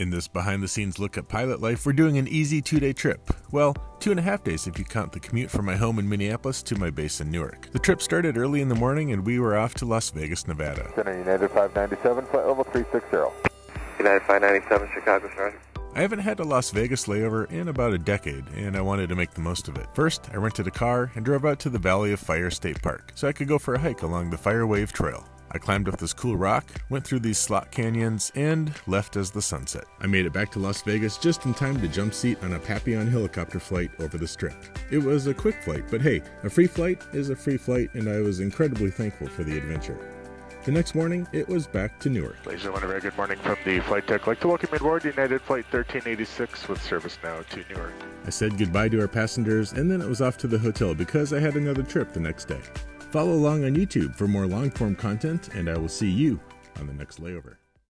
In this behind the scenes look at pilot life, we're doing an easy two day trip. Well, two and a half days if you count the commute from my home in Minneapolis to my base in Newark. The trip started early in the morning and we were off to Las Vegas, Nevada. Center United 597, flight level 360. United 597, Chicago, Roger. I haven't had a Las Vegas layover in about a decade, and I wanted to make the most of it. First, I rented a car and drove out to the Valley of Fire State Park so I could go for a hike along the Fire Wave Trail. I climbed up this cool rock, went through these slot canyons, and left as the sun set. I made it back to Las Vegas just in time to jump seat on a Papillon helicopter flight over the strip. It was a quick flight, but hey, a free flight is a free flight, and I was incredibly thankful for the adventure. The next morning, it was back to Newark. Ladies and gentlemen, a very good morning from the flight deck. I'd like to welcome you aboard United Flight 1386 with service now to Newark. I said goodbye to our passengers, and then it was off to the hotel because I had another trip the next day. Follow along on YouTube for more long form content, and I will see you on the next layover.